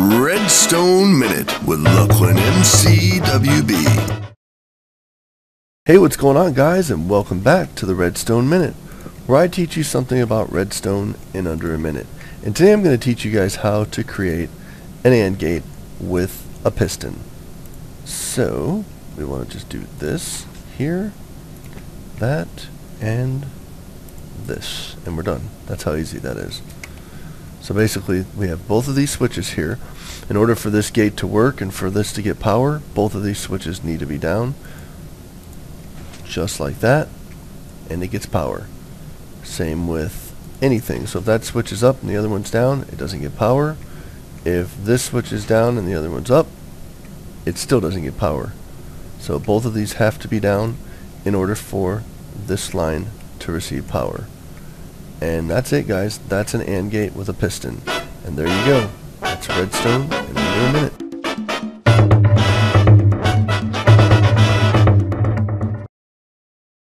Redstone Minute with Luclin MCWB. Hey, what's going on guys and welcome back to the Redstone Minute where I teach you something about redstone in under a minute. And today I'm going to teach you guys how to create an AND gate with a piston. So, we want to just do this here, that, and this, and we're done. That's how easy that is. So basically, we have both of these switches here. In order for this gate to work and for this to get power, both of these switches need to be down. Just like that. And it gets power. Same with anything. So if that switch is up and the other one's down, it doesn't get power. If this switch is down and the other one's up, it still doesn't get power. So both of these have to be down in order for this line to receive power. And that's it guys. That's an AND gate with a piston. And there you go. That's redstone in a minute.